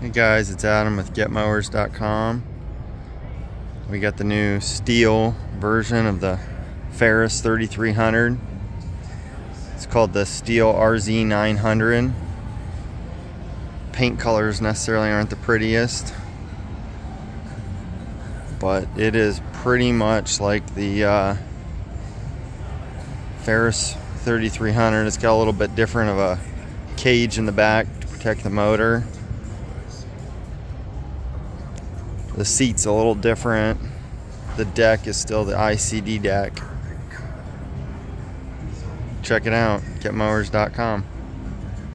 Hey guys, it's Adam with GetMowers.com. We got the new Stihl version of the Ferris 3300. It's called the Stihl RZ 900. Paint colors necessarily aren't the prettiest, but it is pretty much like the uh, Ferris 3300. It's got a little bit different of a cage in the back to protect the motor. The seat's a little different. The deck is still the ICD deck. Check it out, getmowers.com.